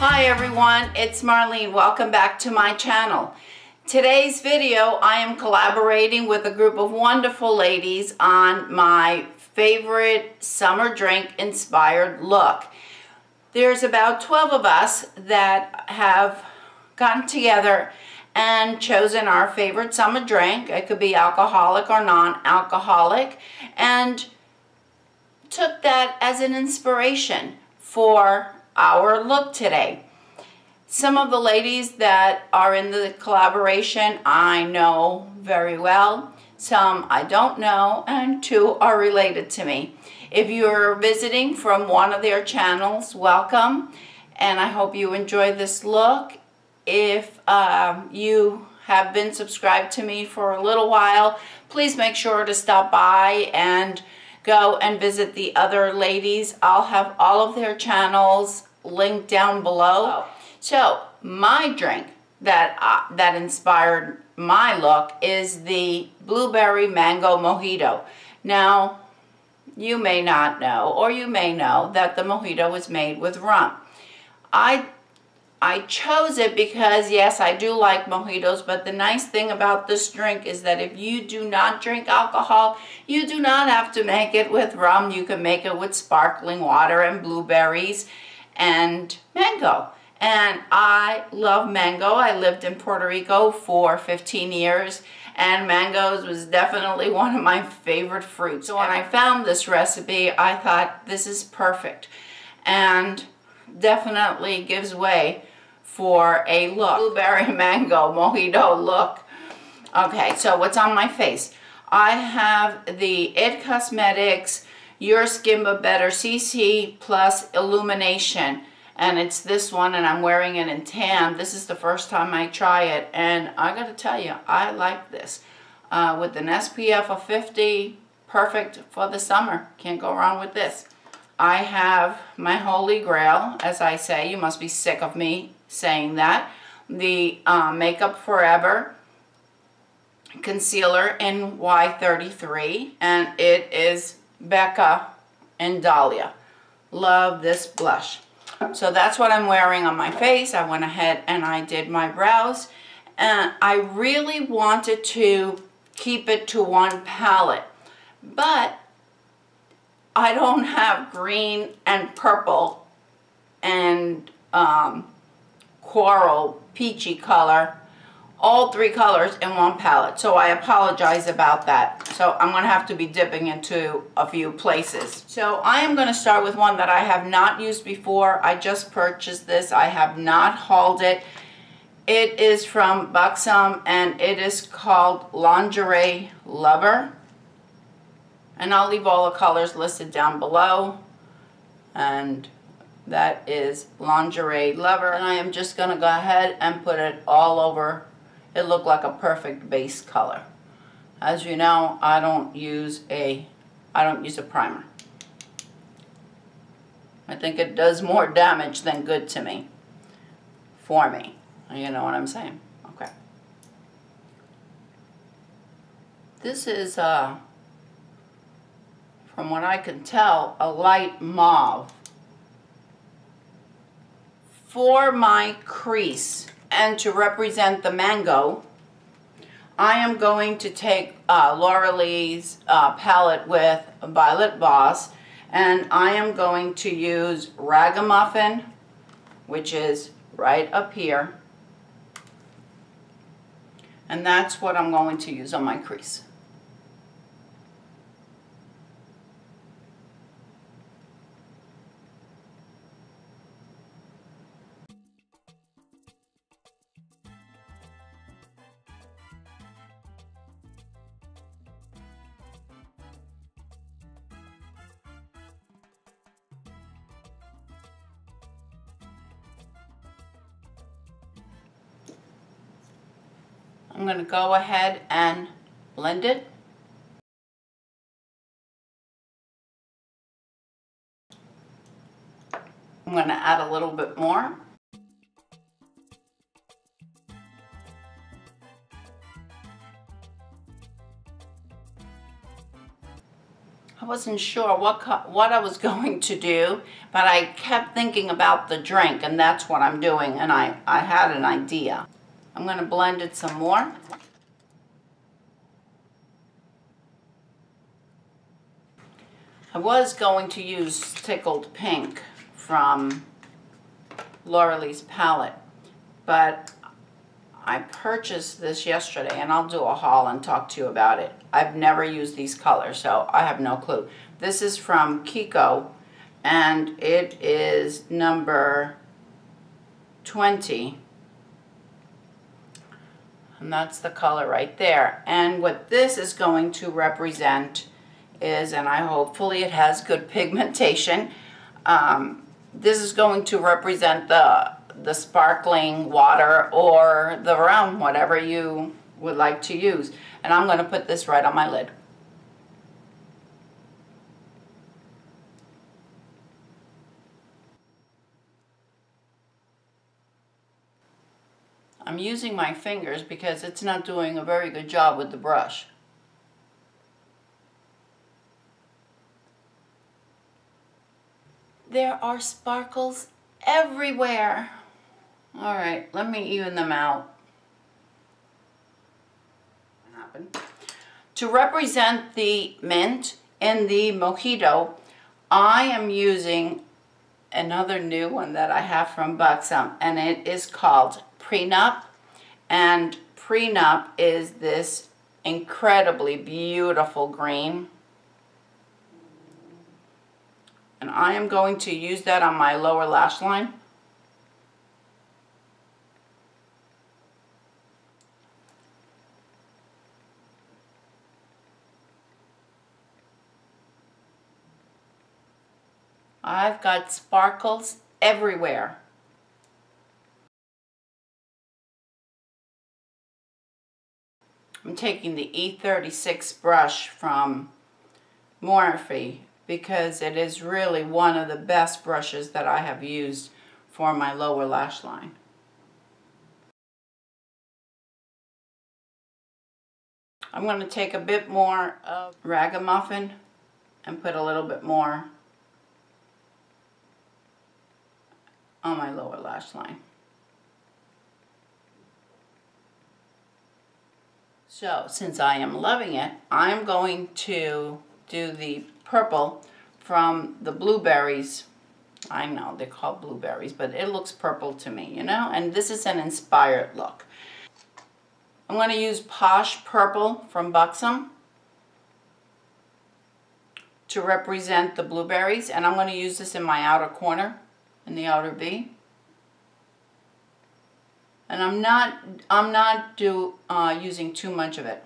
Hi everyone, it's Marlene. Welcome back to my channel. Today's video, I am collaborating with a group of wonderful ladies on my favorite summer drink inspired look. There's about 12 of us that have gotten together and chosen our favorite summer drink. It could be alcoholic or non-alcoholic and took that as an inspiration for our look today. Some of the ladies that are in the collaboration I know very well. Some I don't know and two are related to me. If you're visiting from one of their channels, welcome and I hope you enjoy this look. If um, you have been subscribed to me for a little while, please make sure to stop by and go and visit the other ladies. I'll have all of their channels linked down below. So my drink that uh, that inspired my look is the blueberry mango mojito. Now, you may not know, or you may know, that the mojito was made with rum. I I chose it because, yes, I do like mojitos, but the nice thing about this drink is that if you do not drink alcohol, you do not have to make it with rum. You can make it with sparkling water and blueberries and mango. And I love mango. I lived in Puerto Rico for 15 years and mangoes was definitely one of my favorite fruits. So when I found this recipe, I thought this is perfect and definitely gives way for a look. Blueberry mango mojito look. Okay, so what's on my face? I have the IT Cosmetics Your Skin But Better CC Plus Illumination. And it's this one and I'm wearing it in tan. This is the first time I try it. And I gotta tell you, I like this. Uh, with an SPF of 50, perfect for the summer. Can't go wrong with this. I have my holy grail, as I say. You must be sick of me saying that. The uh, Makeup Forever concealer in Y33 and it is Becca and Dahlia. Love this blush. So that's what I'm wearing on my face. I went ahead and I did my brows and I really wanted to keep it to one palette but I don't have green and purple and um, coral peachy color all three colors in one palette. So I apologize about that. So I'm gonna have to be dipping into a few places. So I am gonna start with one that I have not used before. I just purchased this. I have not hauled it. It is from Buxom and it is called Lingerie Lover. And I'll leave all the colors listed down below. And that is Lingerie Lover. And I am just going to go ahead and put it all over. It looked like a perfect base color. As you know, I don't use a, I don't use a primer. I think it does more damage than good to me. For me. You know what I'm saying? Okay. This is, uh, from what I can tell, a light mauve for my crease and to represent the mango, I am going to take uh, Laura Lee's uh, palette with Violet Voss and I am going to use Ragamuffin, which is right up here. And that's what I'm going to use on my crease. I'm going to go ahead and blend it. I'm going to add a little bit more. I wasn't sure what what I was going to do, but I kept thinking about the drink, and that's what I'm doing, and I, I had an idea. I'm going to blend it some more. I was going to use Tickled Pink from Laura Lee's palette, but I purchased this yesterday and I'll do a haul and talk to you about it. I've never used these colors, so I have no clue. This is from Kiko and it is number 20. And that's the color right there. And what this is going to represent is, and I hopefully it has good pigmentation, um, this is going to represent the the sparkling water or the rum, whatever you would like to use. And I'm going to put this right on my lid. I'm using my fingers because it's not doing a very good job with the brush. There are sparkles everywhere. All right, let me even them out. To represent the mint in the mojito, I am using another new one that I have from Buxom, and it is called Prenup. And Prenup is this incredibly beautiful green. And I am going to use that on my lower lash line. I've got sparkles everywhere. I'm taking the E36 brush from Morphe because it is really one of the best brushes that I have used for my lower lash line. I'm going to take a bit more of Ragamuffin and put a little bit more on my lower lash line. So, since I am loving it, I'm going to do the purple from the blueberries. I know they're called blueberries, but it looks purple to me, you know? And this is an inspired look. I'm going to use Posh Purple from Buxom to represent the blueberries. And I'm going to use this in my outer corner, in the outer V. And I'm not, I'm not do, uh, using too much of it.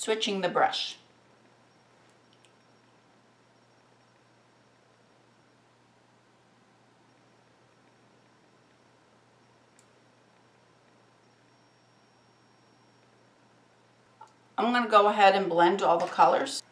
switching the brush. I'm going to go ahead and blend all the colors.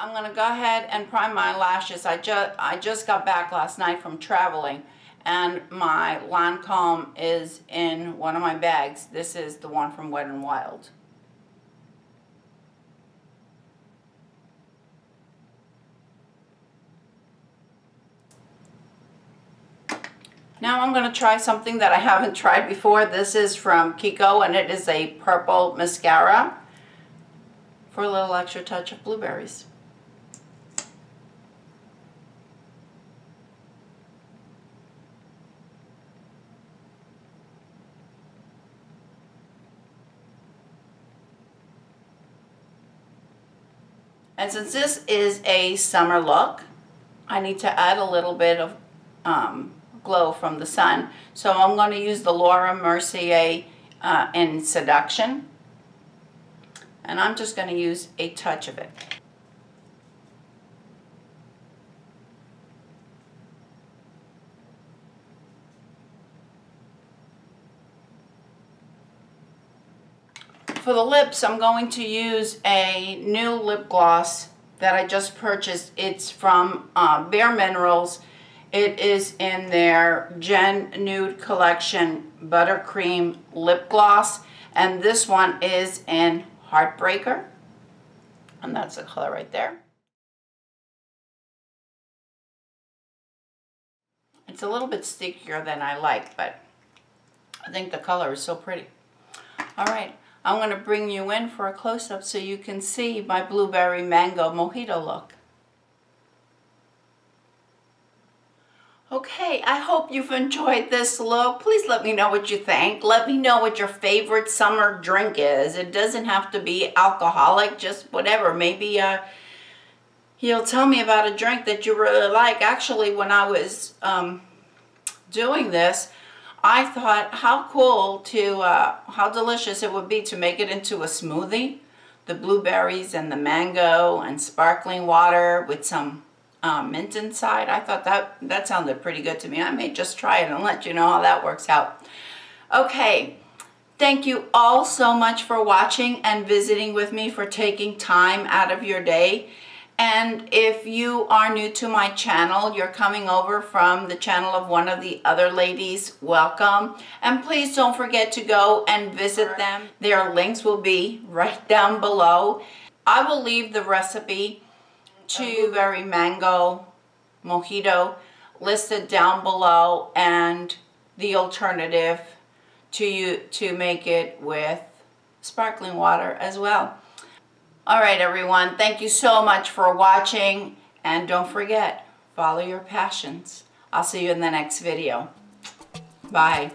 I'm going to go ahead and prime my lashes. I just, I just got back last night from traveling and my Lancome is in one of my bags. This is the one from Wet n Wild. Now I'm going to try something that I haven't tried before. This is from Kiko and it is a purple mascara for a little extra touch of blueberries. And since this is a summer look, I need to add a little bit of um, glow from the sun. So I'm going to use the Laura Mercier uh, in Seduction. And I'm just going to use a touch of it. For the lips, I'm going to use a new lip gloss that I just purchased. It's from uh, Bare Minerals. It is in their Gen Nude Collection Buttercream Lip Gloss. And this one is in Heartbreaker. And that's the color right there. It's a little bit stickier than I like, but I think the color is so pretty. All right, I'm going to bring you in for a close-up so you can see my blueberry mango mojito look. Okay, I hope you've enjoyed this look. Please let me know what you think. Let me know what your favorite summer drink is. It doesn't have to be alcoholic, just whatever. Maybe uh, you'll tell me about a drink that you really like. Actually, when I was um, doing this, I thought how cool to, uh, how delicious it would be to make it into a smoothie. The blueberries and the mango and sparkling water with some um, mint inside. I thought that, that sounded pretty good to me. I may just try it and let you know how that works out. Okay, thank you all so much for watching and visiting with me for taking time out of your day. And if you are new to my channel, you're coming over from the channel of one of the other ladies, welcome. And please don't forget to go and visit them. Their links will be right down below. I will leave the recipe to very mango mojito listed down below and the alternative to you to make it with sparkling water as well. All right, everyone. Thank you so much for watching. And don't forget, follow your passions. I'll see you in the next video. Bye.